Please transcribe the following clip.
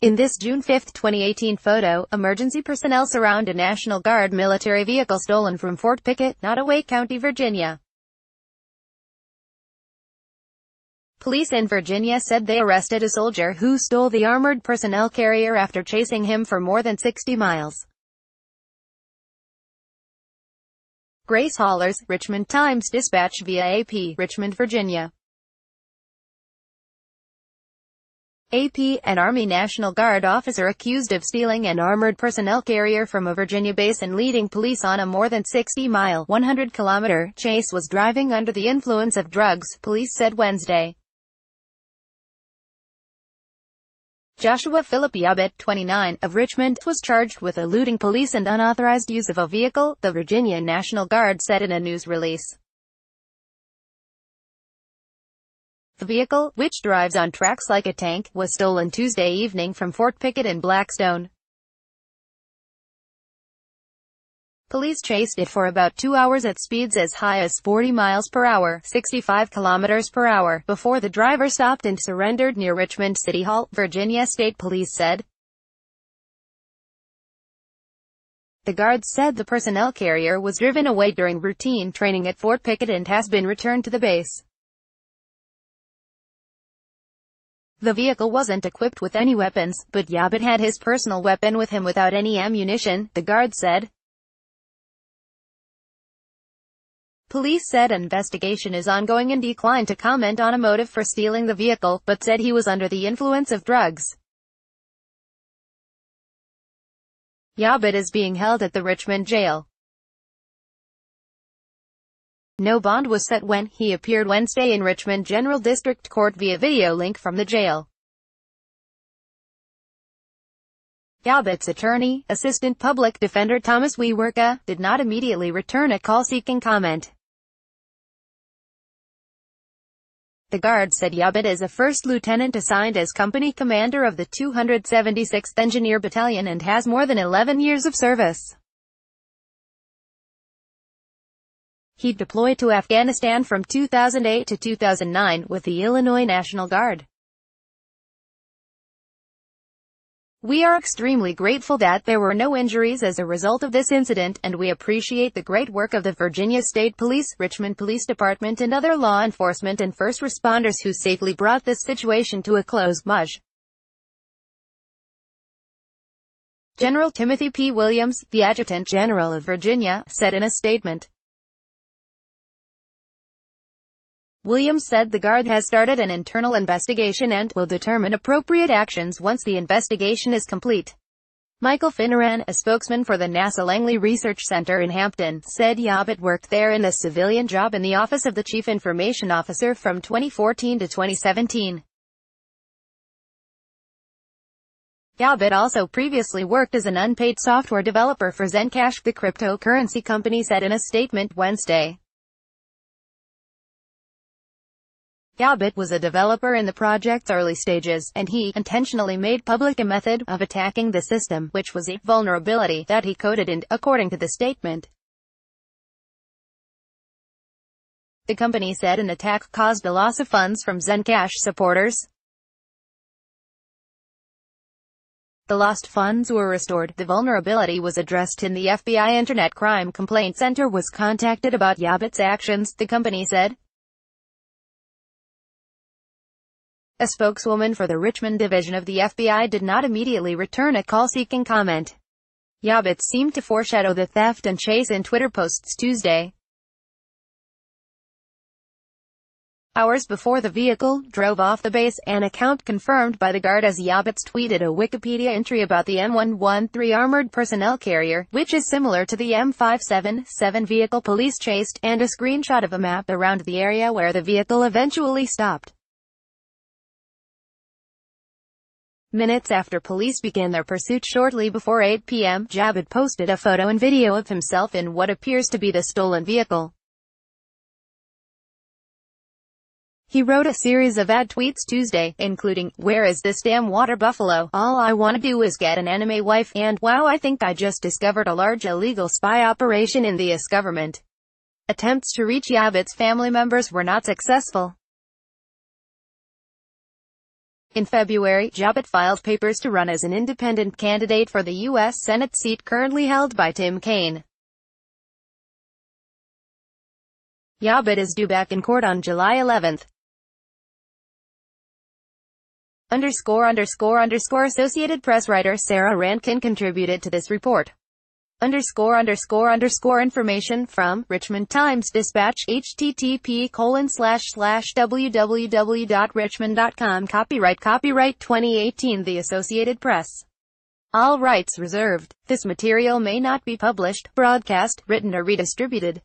In this June 5, 2018 photo, emergency personnel surround a National Guard military vehicle stolen from Fort Pickett, Nottoway County, Virginia. Police in Virginia said they arrested a soldier who stole the armored personnel carrier after chasing him for more than 60 miles. Grace Hollers, Richmond Times-Dispatch via AP, Richmond, Virginia. AP, an Army National Guard officer accused of stealing an armored personnel carrier from a Virginia base and leading police on a more than 60-mile, 100-kilometer, chase was driving under the influence of drugs, police said Wednesday. Joshua Philip Yabut, 29, of Richmond, was charged with eluding police and unauthorized use of a vehicle, the Virginia National Guard said in a news release. The vehicle, which drives on tracks like a tank, was stolen Tuesday evening from Fort Pickett in Blackstone. Police chased it for about two hours at speeds as high as 40 miles per hour, 65 kilometers per hour, before the driver stopped and surrendered near Richmond City Hall, Virginia State Police said. The guards said the personnel carrier was driven away during routine training at Fort Pickett and has been returned to the base. The vehicle wasn't equipped with any weapons, but Yabut had his personal weapon with him without any ammunition, the guard said. Police said investigation is ongoing and declined to comment on a motive for stealing the vehicle, but said he was under the influence of drugs. Yabut is being held at the Richmond jail. No bond was set when he appeared Wednesday in Richmond General District Court via video link from the jail. Yabut's attorney, Assistant Public Defender Thomas Wewerka, did not immediately return a call seeking comment. The Guard said Yabut is a first lieutenant assigned as company commander of the 276th Engineer Battalion and has more than 11 years of service. He deployed to Afghanistan from 2008 to 2009 with the Illinois National Guard. We are extremely grateful that there were no injuries as a result of this incident, and we appreciate the great work of the Virginia State Police, Richmond Police Department and other law enforcement and first responders who safely brought this situation to a close. Maj. General Timothy P. Williams, the Adjutant General of Virginia, said in a statement. Williams said the Guard has started an internal investigation and will determine appropriate actions once the investigation is complete. Michael Finneran, a spokesman for the NASA Langley Research Center in Hampton, said Yabut worked there in a civilian job in the Office of the Chief Information Officer from 2014 to 2017. Yabut also previously worked as an unpaid software developer for Zencash, the cryptocurrency company said in a statement Wednesday. Yabut was a developer in the project's early stages, and he intentionally made public a method of attacking the system, which was a vulnerability that he coded in, according to the statement. The company said an attack caused a loss of funds from Zencash supporters. The lost funds were restored. The vulnerability was addressed in the FBI Internet Crime Complaint Center was contacted about Yabut's actions, the company said. A spokeswoman for the Richmond division of the FBI did not immediately return a call seeking comment. Yabut seemed to foreshadow the theft and chase in Twitter posts Tuesday. Hours before the vehicle drove off the base, an account confirmed by the Guard as Yabut tweeted a Wikipedia entry about the M113 armored personnel carrier, which is similar to the M577 vehicle police chased, and a screenshot of a map around the area where the vehicle eventually stopped. Minutes after police began their pursuit shortly before 8 p.m., Yabut posted a photo and video of himself in what appears to be the stolen vehicle. He wrote a series of ad tweets Tuesday, including, Where is this damn water buffalo? All I wanna do is get an anime wife, and, Wow I think I just discovered a large illegal spy operation in the US government. Attempts to reach Yabut's family members were not successful. In February, Yabut filed papers to run as an independent candidate for the U.S. Senate seat currently held by Tim Kaine. Yabut is due back in court on July 11. Underscore underscore underscore Associated Press writer Sarah Rankin contributed to this report underscore underscore underscore information from Richmond Times Dispatch http colon slash slash www.richmond.com copyright copyright 2018 The Associated Press. All rights reserved. This material may not be published, broadcast, written or redistributed